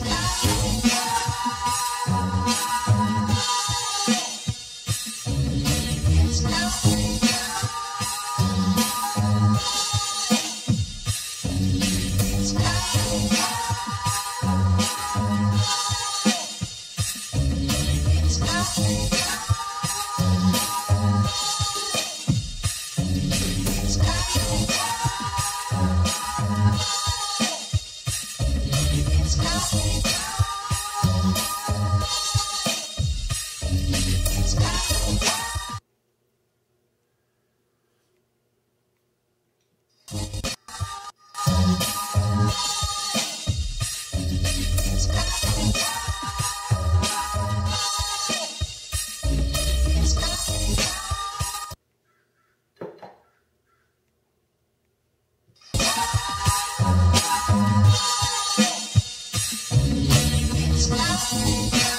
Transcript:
Bye. It's